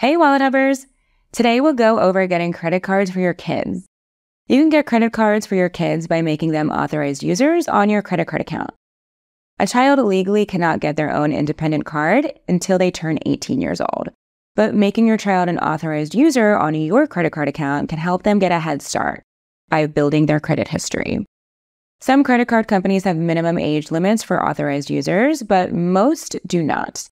Hey, WalletHubbers! Today we'll go over getting credit cards for your kids. You can get credit cards for your kids by making them authorized users on your credit card account. A child legally cannot get their own independent card until they turn 18 years old, but making your child an authorized user on your credit card account can help them get a head start by building their credit history. Some credit card companies have minimum age limits for authorized users, but most do not.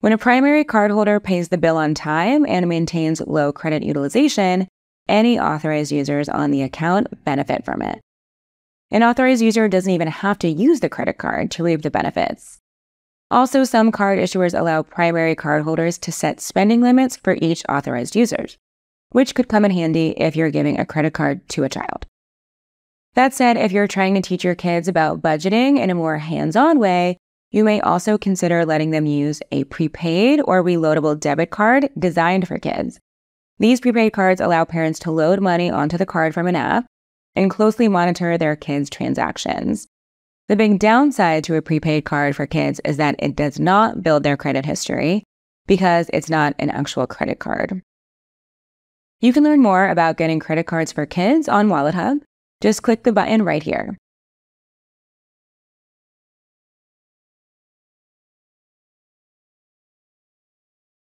When a primary cardholder pays the bill on time and maintains low credit utilization, any authorized users on the account benefit from it. An authorized user doesn't even have to use the credit card to reap the benefits. Also, some card issuers allow primary cardholders to set spending limits for each authorized user, which could come in handy if you're giving a credit card to a child. That said, if you're trying to teach your kids about budgeting in a more hands on way, you may also consider letting them use a prepaid or reloadable debit card designed for kids. These prepaid cards allow parents to load money onto the card from an app and closely monitor their kids' transactions. The big downside to a prepaid card for kids is that it does not build their credit history because it's not an actual credit card. You can learn more about getting credit cards for kids on WalletHub. Just click the button right here.